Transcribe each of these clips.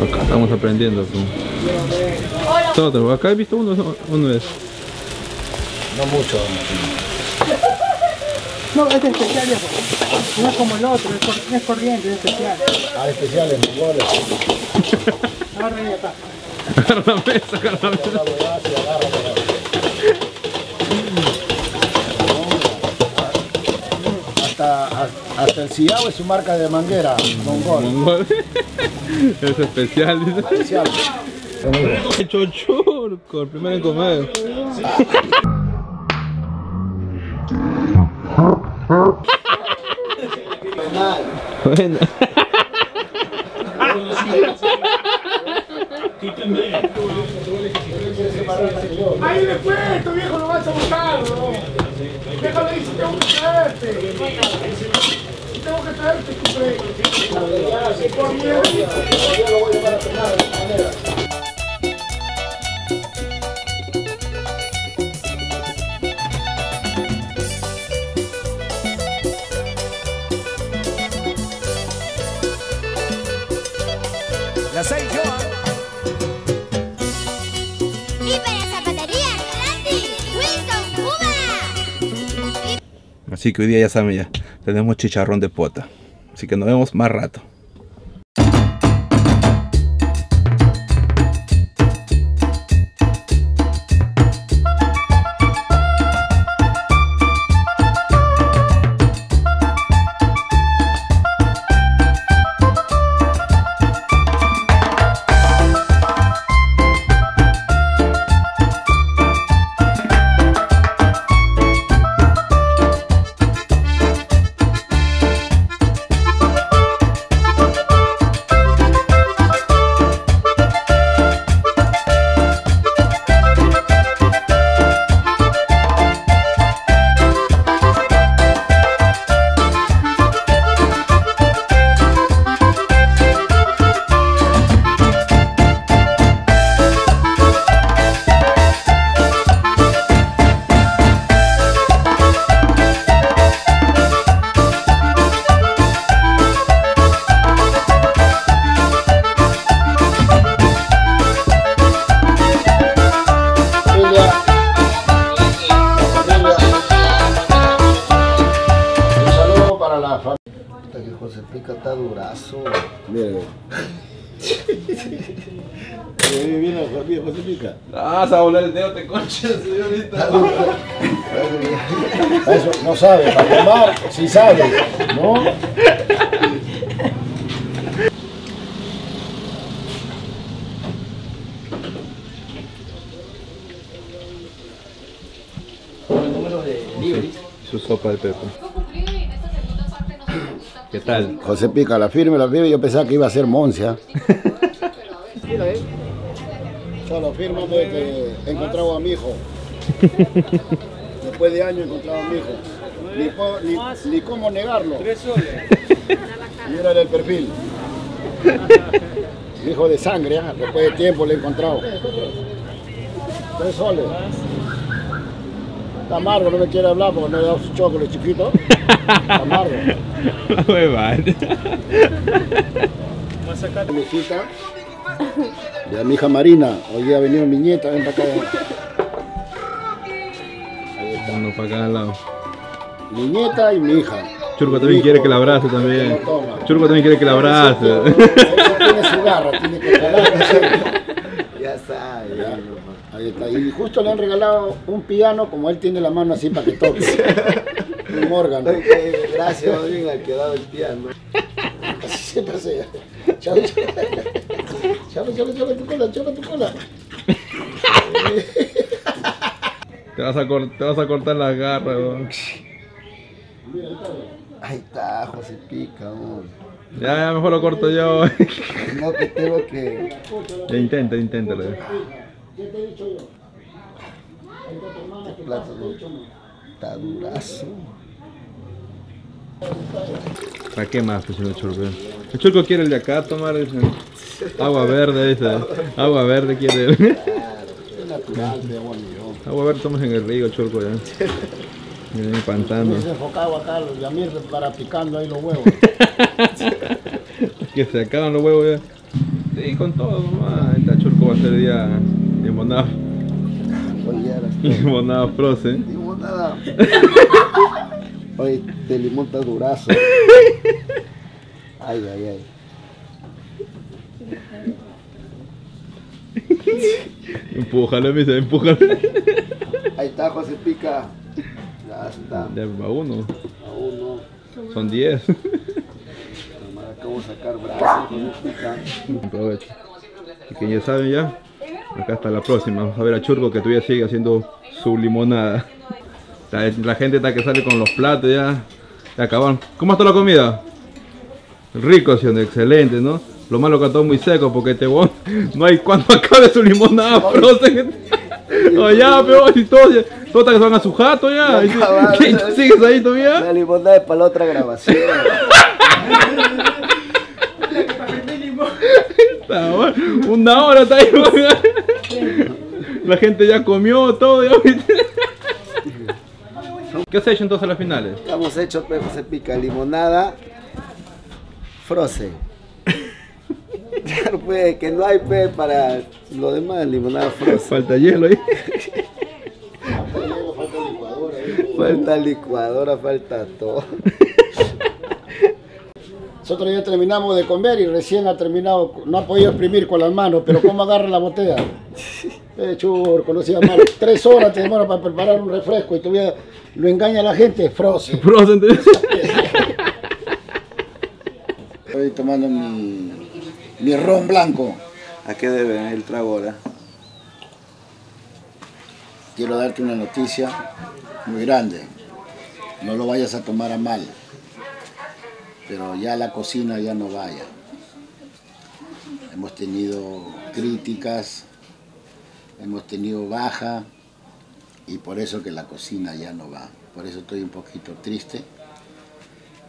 Acá estamos aprendiendo. Todo, acá he visto uno, uno es. No mucho. No, este es especial, viejo. No es como el otro, es, cor- es corriente, es especial. Ah, especiales, mongoles. Agarra ahí acá. Agarra la mesa, agarra la mesa. La huevada se agarra por ahí. Hasta, hasta- el Ciao es su marca de manguera, mongol. Mongol. Es especial, dice. Especial. Hecho churco, el primero en comer. Bueno. Ahí después, tu viejo lo vas a buscar, ¿no? Viejo le dice, tengo que traerte. Tengo que traerte, tu Wilson Cuba. Así que hoy día ya saben ya, tenemos chicharrón de pota. Así que nos vemos más rato. Señorita. Eso no sabe, para llamar, sí sabe, ¿no? Su sopa de. ¿Qué tal? José Pica, la firme, la firme, yo pensaba que iba a ser Moncia. Solo firma de que he encontrado a mi hijo. Después de años he encontrado a mi hijo. Ni, po- ni, ni cómo negarlo. Mira el perfil. Mi hijo de sangre, ah, después de tiempo le he encontrado. Tres soles. Está amargo, no me quiere hablar porque no le he dado su chocolate chiquito. Está amargo. La hueva. mi hijita y a mi hija Marina. Hoy día ha venido mi nieta, ven para acá. Ahí está. Uno para cada lado. Mi nieta y mi hija. Churco Mi también hijo, quiere que la abrace también. Churco también quiere que la abrace. Tiene su garra, tiene que. Ya sabe. Ya, Ahí está. Y justo le han regalado un piano, como él tiene la mano así para que toque. Un órgano. Ok, Gracias, bien al que ha dado el piano. Así siempre hace. Chavo, chavo. Chavo, chavo, chavo, tu cola, chavo, tu cola. Te vas a, te vas a cortar las garras, weón. Ahí está, José Pica. oh. Ya, ya, mejor lo corto yo. No que tengo que. intenta, inténtalo. Este plato no. Está durazo. ¿Para qué más, pues, señor Churco? El Churco quiere el de acá tomar. dice. Agua verde, dice. Agua verde quiere. Agua millón. Ah, voy a ver, tomas en el río, churco ya. En el pantano. Ese enfocado acá, los yamir para picando ahí los huevos. Que se acaban los huevos ya. Sí, con todo, mamá. Esta churco va a ser día limonada, ya limonada frozen. Limón nada. Oye, este limón está durazo. Ay, ay, ay. Empújalo, dice, empújalo. Ahí está, José Pica. Ya está. Ya va uno. Aún no. Son 10. Nomás acabo de sacar brazos, José Pica. Aprovecho. Y que ya saben ya, acá hasta la próxima. Vamos a ver a Churco que todavía sigue haciendo su limonada. La, la gente está que sale con los platos ya. Ya acabaron. ¿Cómo está la comida? Rico, siendo excelente, ¿no? Lo malo que está muy seco porque este bon no hay cuando acabe su limonada frozen. No, ya, pero si todos, todos que se van a su jato ya. Ya acabaron. ¿Qué- ¿Sigues ahí todavía? La limonada es para la otra grabación. Una hora está ahí. La gente ya comió todo. ya, ¿viste? ¿Qué has hecho entonces a las finales? Estamos hechos, pues, José Pica. Limonada frozen. Claro, pues, que no hay, pues, para lo demás, limonada frozen. Falta hielo ahí. Falta licuadora, falta todo. Nosotros ya terminamos de comer y recién ha terminado, no ha podido exprimir con las manos, pero ¿cómo agarra la botella? Eh, churco, no sea malo. Tres horas te demora para preparar un refresco y todavía lo engaña a la gente, frozen. Frozen. Estoy tomando mi, mi ron blanco. ¿A qué debe el trago ahora? Quiero darte una noticia muy grande. No lo vayas a tomar a mal. Pero ya la cocina ya no vaya. Hemos tenido críticas, hemos tenido baja y por eso que la cocina ya no va. Por eso estoy un poquito triste,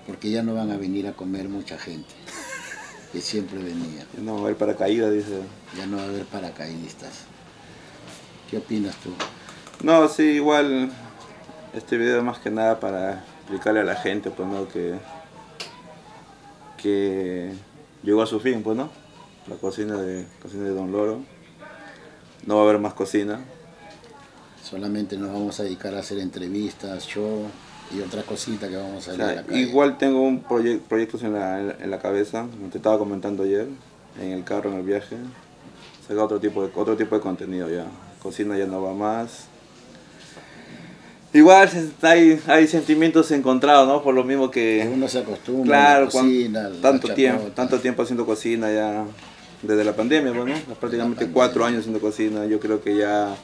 porque ya no van a venir a comer mucha gente, que siempre venía. No, va a haber paracaídas, dice. Ya no va a haber paracaidistas. ¿Qué opinas tú? No, sí, igual este video más que nada para explicarle a la gente, pues, ¿no? Que, que llegó a su fin, pues, ¿no? La cocina de, cocina de Don Loro. No va a haber más cocina. Solamente nos vamos a dedicar a hacer entrevistas, show y otra cosita que vamos a O hacer sea, a la calle. igual tengo un proye- proyectos en la, en la- cabeza, como te estaba comentando ayer, en el carro, en el viaje. Sacar otro tipo de, otro tipo de contenido ya. Cocina ya no va más. Igual hay, hay sentimientos encontrados, ¿no? Por lo mismo que... Uno se acostumbra Claro, a la cocina, cuan- la tanto tiempo, tanto tiempo haciendo cocina ya desde la pandemia, pues, ¿no? Prácticamente cuatro años haciendo cocina. Yo creo que ya,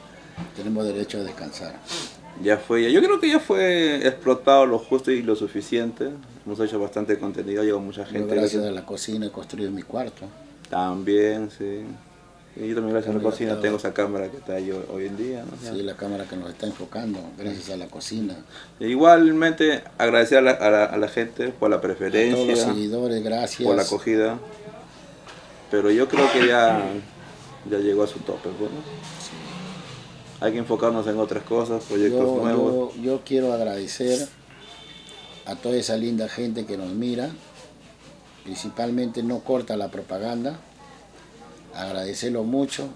Tenemos derecho a descansar. ya fue, ya- yo creo que ya fue explotado lo justo y lo suficiente. Hemos hecho bastante contenido, llegó mucha Yo, gente. gracias a la cocina he construido mi cuarto. También, sí. Y yo también gracias a la cocina estaba- tengo esa cámara que está ahí hoy, en día. Sí, la cámara que nos está enfocando, gracias a la cocina. Igualmente agradecer a la, a la- a la gente por la A todos los preferencia, seguidores, gracias. por la acogida. Pero yo creo que ya, ya llegó a su tope. pues, ¿no? Hay que enfocarnos en otras cosas, proyectos yo, nuevos. yo- yo quiero agradecer a toda esa linda gente que nos mira, principalmente no corta la propaganda, agradecerlo mucho,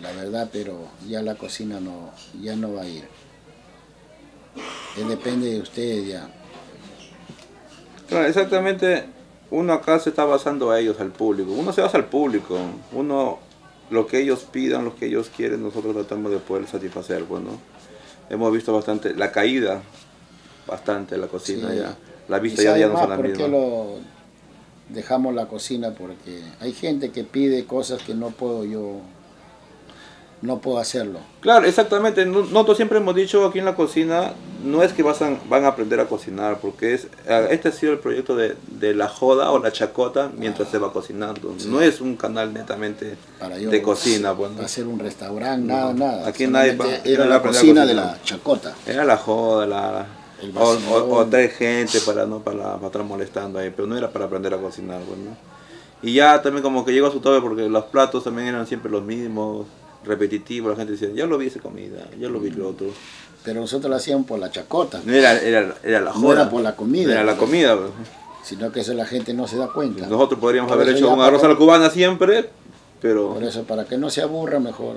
la verdad, pero ya la cocina no, ya no va a ir. Eh, depende de ustedes ya. Claro, exactamente, uno acá se está basando a ellos, al público. Uno se basa al público. Uno, lo que ellos pidan, lo que ellos quieren, nosotros tratamos de poder satisfacer. Bueno, hemos visto bastante, la caída, bastante la cocina Sí. ya. La ¿Y vista ya, ya no son qué mismas. lo dejamos la cocina? Porque hay gente que pide cosas que no puedo yo, no puedo hacerlo. Claro, exactamente. No- Nosotros siempre hemos dicho aquí en la cocina, no es que vas a- van a aprender a cocinar, porque es eh, este ha sido el proyecto de, de la joda o la chacota mientras se va cocinando. No es un canal netamente Para yo de cocina. Pues, ¿no? hacer un restaurante, nada, nada. Aquí nadie va- era la cocina de la chacota. Era la joda, la, o, o, traer gente para no para, para estar molestando ahí, pero no era para aprender a cocinar, pues, ¿no? Y ya también como que llegó a su tope porque los platos también eran siempre los mismos, repetitivo, la gente dice, ya lo vi esa comida, ya lo vi lo otro. Pero nosotros lo hacíamos por la chacota, No Era, era, era la No joda. era por la comida. Era la comida. pues. sino que eso la gente no se da cuenta. Nosotros podríamos Por haber hecho un arroz a la cubana siempre, pero Por eso, para que no se aburra mejor,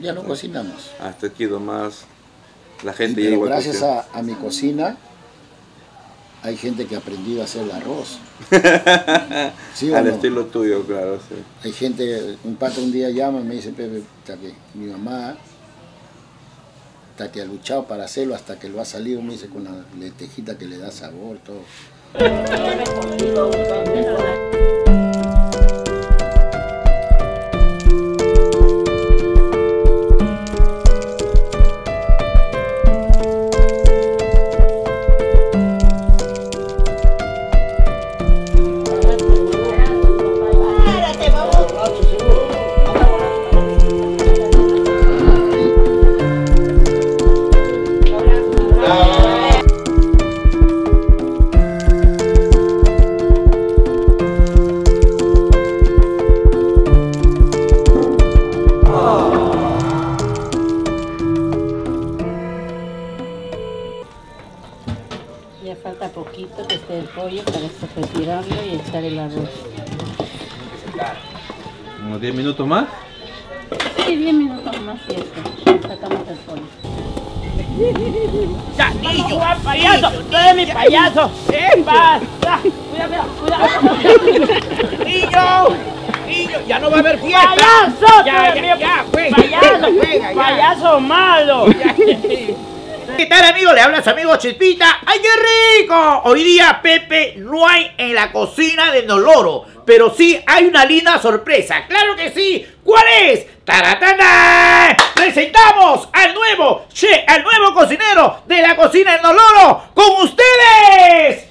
ya no cocinamos. hasta aquí nomás la Y, gente pero llegó gracias a, a mi cocina, hay gente que ha aprendido a hacer el arroz. ¿Sí Al no? estilo tuyo, claro. sí. Hay gente, un pato un día llama y me dice, Pepe, mi mamá que ha luchado para hacerlo hasta que lo ha salido, me dice, con la lentejita que le da sabor, todo. para retirarlo y echar el arroz. Unos 10 minutos más. Sí, 10 minutos más y eso. Sacamos el pollo. Ya, niño, payaso, tú eres mi payaso. ¿Qué pasa? Cuidado, cuidado, niño, ya no va a haber fiesta. Payaso, ya, ya, ya. Payaso, payaso malo. ¿Qué tal amigo? Le habla su amigo Chispita. ¡Ay, qué rico! Hoy día Pepe no hay en la cocina de Noloro, pero sí hay una linda sorpresa. ¡Claro que sí! ¿Cuál es? ¡Taratana! Presentamos al nuevo che, al nuevo cocinero de la cocina de Noloro con ustedes.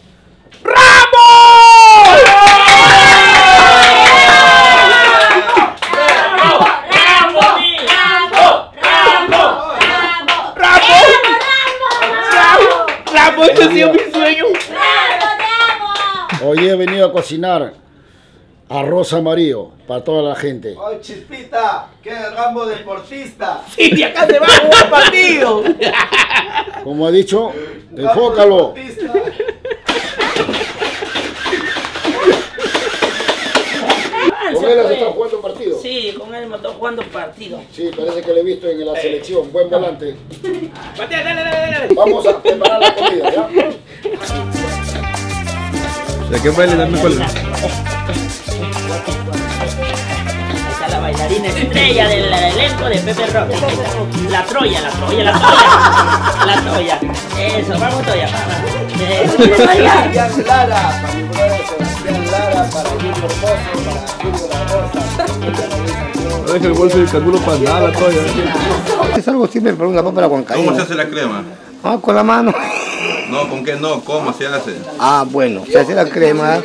¡Rambo! ¡Ese ha sido mi sueño! Hoy he venido a cocinar arroz amarillo para toda la gente. ¡Ay, chispita! ¡Qué rambo deportista! ¡Sí, de acá se va a jugar partido! Como ha dicho, enfócalo. Deportista. Con él has estado jugando partido. Sí, con él me está jugando partido. Sí, parece que lo he visto en la selección. Buen volante. Patea, dale, dale, dale. Vamos a preparar la comida, ¿ya? ¿De qué baile también cuál? Esa es la bailarina estrella del elenco de Pepe Rock. La Troya, la Troya, la Troya. La Troya. Eso, vamos Troya. Troya. Sebastián Lara, para mi brother Sebastián Lara, para para Julio La Rosa. Deja el bolso del cálculo para nada todavía. Es algo simple para una papa ¿Cómo se hace la crema? Ah, con la mano. No, ¿con qué no? ¿Cómo se hace? Ah, bueno, se hace la crema.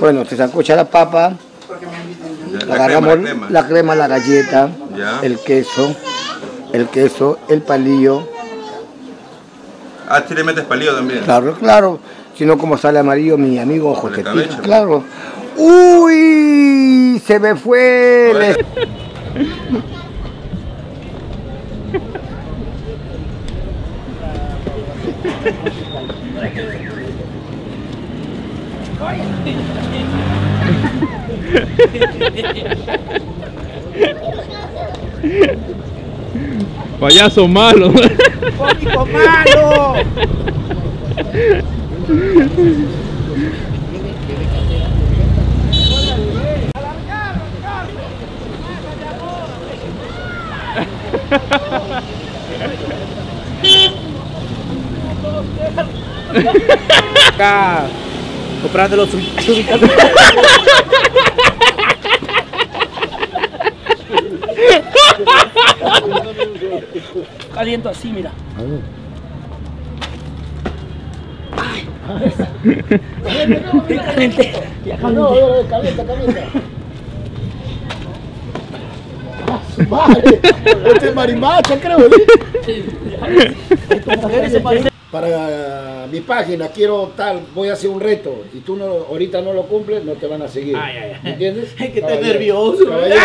Bueno, se sacucha la papa, La agarramos crema, la crema. la crema, la galleta, Ya. el queso, el queso, el palillo. Ah, sí le metes palillo también. Claro, claro. Si no, como sale amarillo, mi amigo José. Pito, claro. ¡Uy! Se me fue. Payaso malo. ¡Cómico malo! Acá, comprando los Caliento así, mira. Ay. Caliente. Ya caliente. Calienta, calienta. Ah, su madre. Este es marimacha, creo. Ese parece- para mi página quiero tal, voy a hacer un reto y tú no, ahorita no lo cumples, no te van a seguir. Ay, ay, ay. ¿Me entiendes? Es que Caballero. nervioso. Caballero.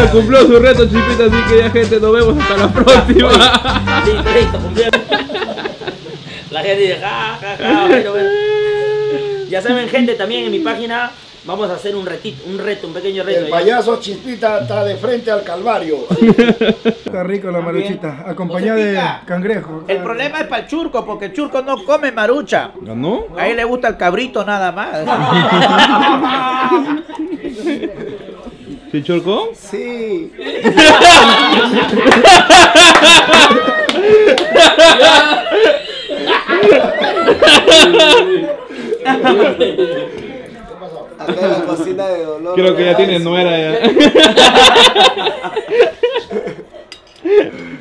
No, cumplió su reto, chipita, así que ya gente, nos vemos hasta la próxima. Listo, listo, cumplió. La gente dice, ja, ja, ja. bueno, bueno. Ya saben, gente, también en mi página vamos a hacer un retito, un reto, un pequeño reto. El ¿ya? payaso Chispita está de frente al Calvario. Está rico la maruchita, acompañada de cangrejo. El problema es para el churco, porque el churco no come marucha. ¿Ganó? A él le gusta el cabrito nada más. ¿Sí, Churco? Sí. Acá en la cocina de dolor. Creo que ya tiene nuera ya.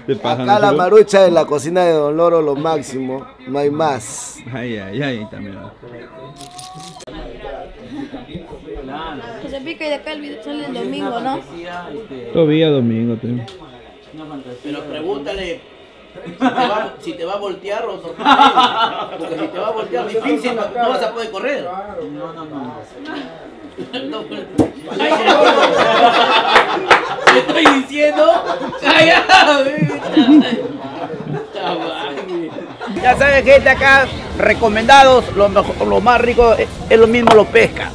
¿Qué pasa, Acá la marucha en la cocina de Doloro lo máximo, no hay más. Ay, ay, ay, también. Y de acá el video sale el domingo, ¿no? Todavía domingo, tío. Pero pregúntale si te, va, si te va a voltear o. Porque si te va a voltear difícil, no, no vas a poder correr. No, no, no. No, pues. Te estoy diciendo. Ya saben, gente, acá recomendados, lo, mejor- lo más rico es, es lo mismo lo pesca.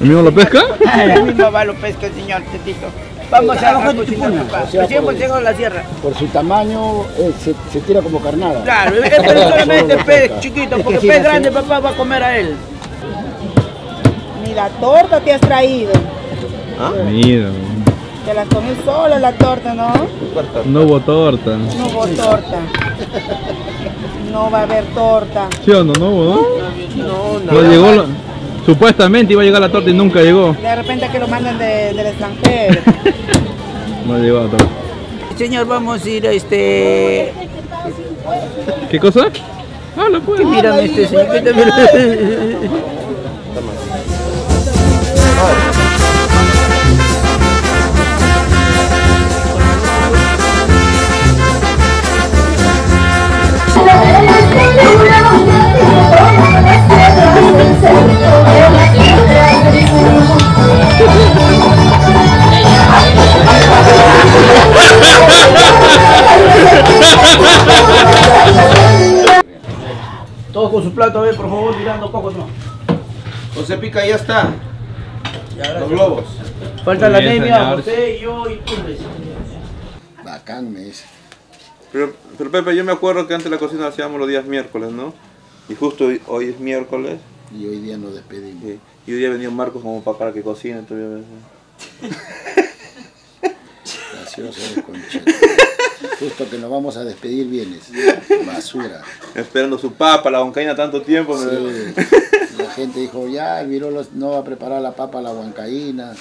¿El mismo lo pesca? El mismo va lo pesca, señor Tetito. Vamos a a cocinar, papá. O sea, Recién llegó la sierra. Por su tamaño eh, se, se tira como carnada. Claro, es pero solamente pez chiquito, porque pez grande papá va a comer a él. Ni la torta te has traído. Mira, Te la comí sola la torta, ¿no? no hubo torta. No hubo torta. No va a haber torta. ¿Sí o no? No hubo, ¿no? No, No llegó la- Supuestamente iba a llegar la torta y nunca llegó. De repente que lo mandan de- del extranjero. No llegó la torta. Señor, vamos a ir a este. ¿Qué cosa? Ah, lo puedes. Mírame este señor. plato, a ver, por favor, mirando poco no. José Pica ya está. Los globos. Falta la anemia. José, yo y tú. Bacán me dice. Pero, pero Pepe, yo me acuerdo que antes la cocina la hacíamos los días miércoles, ¿no? Y justo hoy, hoy es miércoles. Y hoy día nos despedimos. Y, y hoy día venía Marcos como para, para que cocine. todavía. Gracioso concha. Justo que nos vamos a despedir vienes. Basura. Esperando su papa, la huancaína tanto tiempo. me- Sí. La gente dijo, ya, el Virolo no va a preparar la papa a la huancaína.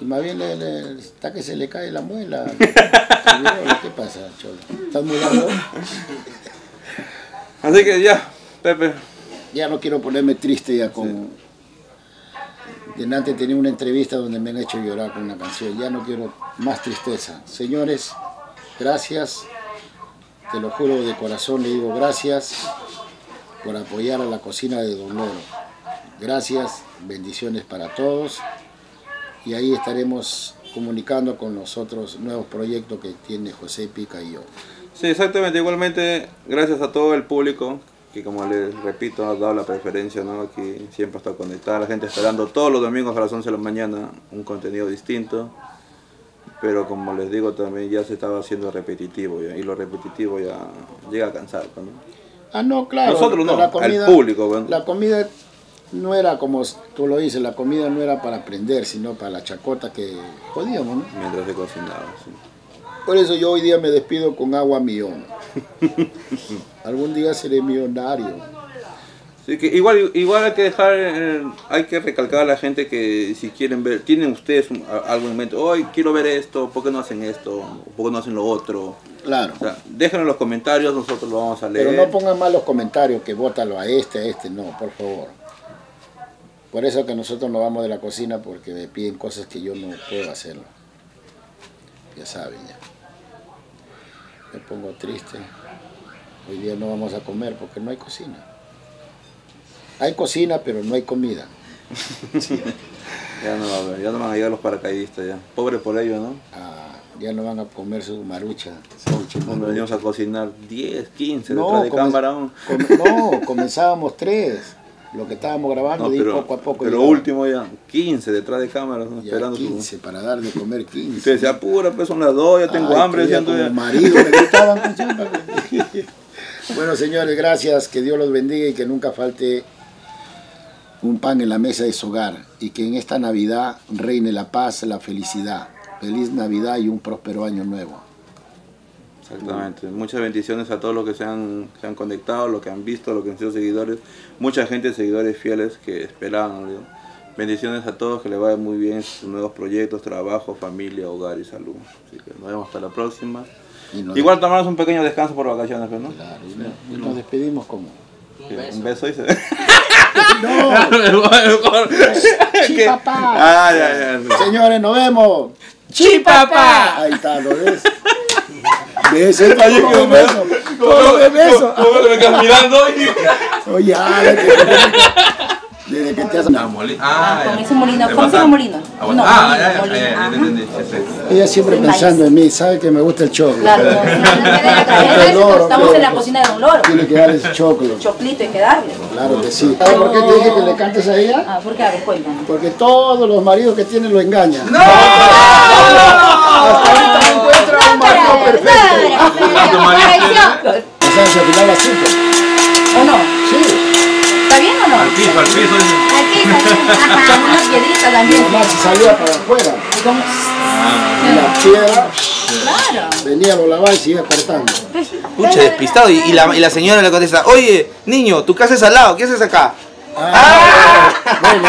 Y más bien le, le- está que se le cae la muela. El Virolo, ¿Qué pasa, Cholo? ¿Estás muy largo? Así que ya, Pepe. Ya no quiero ponerme triste ya con... Delante tenía una entrevista donde me han hecho llorar con una canción. Ya no quiero más tristeza. Señores, gracias. Te lo juro de corazón, le digo gracias por apoyar a la cocina de Don Loro. Gracias, bendiciones para todos. Y ahí estaremos comunicando con los otros nuevos proyectos que tiene José Pica y yo. Sí, exactamente. Igualmente, gracias a todo el público que, como les repito, ha dado la preferencia, ¿no? Aquí siempre está conectada la gente esperando todos los domingos a las 11 de la mañana un contenido distinto. Pero como les digo, también ya se estaba haciendo repetitivo ya, y lo repetitivo ya llega a cansar. ¿no? Ah, no, claro. Nosotros no, la al público, bueno. La comida no era como tú lo dices, la comida no era para aprender, sino para la chacota que jodíamos, ¿no? Mientras se cocinaba. sí. Por eso yo hoy día me despido con agua millón. Algún día seré millonario. Así que igual, igual hay que dejar, eh, hay que recalcar a la gente que si quieren ver, tienen ustedes un- a- algo en mente, hoy quiero ver esto, ¿por qué no hacen esto? ¿Por qué no hacen lo otro? Claro. O sea, déjenlo en los comentarios, nosotros lo vamos a leer. Pero no pongan malos comentarios que bótalo a este, a este, no, por favor. Por eso que nosotros nos vamos de la cocina porque me piden cosas que yo no puedo hacerlo. Ya saben ya. Me pongo triste. Hoy día no vamos a comer porque no hay cocina. Hay cocina pero no hay comida. Ya no va a haber, ya no van a llegar los paracaidistas ya. Pobre por ellos, ¿no? Ah, ya no van a comer su marucha. Cuando venimos a cocinar 10, 15 No, detrás de cámara. ¿no? Com- no, comenzábamos tres. Lo que estábamos grabando, No, poco a poco. pero llegaba. último ya, 15 detrás de cámara, ¿no? Ya esperando su... 15, para dar de comer 15. Y usted decía, apura, pues son las 2, ya tengo Ay, hambre. ya como ya. marido me gritaban, bueno, señores, gracias. Que Dios los bendiga y que nunca falte un pan en la mesa de su hogar. Y que en esta Navidad reine la paz, la felicidad. Feliz Navidad y un próspero año nuevo. Exactamente. Muchas bendiciones a todos los que se han, se han conectado, los que han visto, los que han sido seguidores. Mucha gente, seguidores fieles que esperaban. ¿no? Bendiciones a todos, que les vaya muy bien en sus nuevos proyectos, trabajo, familia, hogar y salud. Así que nos vemos hasta la próxima. Y nos, Igual tomarnos un pequeño descanso por vacaciones, ¿no? Claro, y nos- y nos despedimos como. Un beso, dice. ¡No! ¿Qué? papá! Ah, ya, ya. Señores, nos vemos. ¡Sí, papá! Ahí está, ¿lo ves? ¿Ves? ¿Cómo me quedas mirando? y- Oye, Ah, Con ya. ese molino, ¿Qué con ese pasa? molino. Ah. No, Ah, molino, ya, ya, molino, ya, ya, ajá. ya, entendí. Sí, sí. Ella siempre pensando en mí, sabe que me gusta el choclo. Claro, no, no, no, no, El loro, estamos en la cocina de un loro. Tiene que darle ese choclo. Choclito hay que darle. Claro que sí. ¿Sabes por qué te dije que le cantes a ella? Ah, ¿por qué? A ver, cuéntame. Porque todos los maridos que tienen lo engañan. ¡No! Hasta ahorita no encuentra un marido perfecto. O sea, se afilaba así. pues. ¿O no? Sí. ¿Está bien o no? Al piso, al piso. Aquí. Ajá, una piedrita también. Nomás se salía para afuera. Y Y la piedra Claro. venía, lo lavaba y se iba cortando. Escucha, despistado. Y, y la, y la señora le contesta, oye, niño, tu casa es al lado, ¿qué haces acá? Ah, bueno,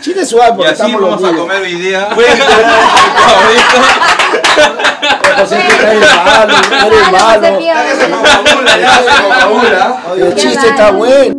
chile suave Y porque así estamos los vamos a niños. comer hoy día. José, que eres malo, eres malo. El chiste está bueno.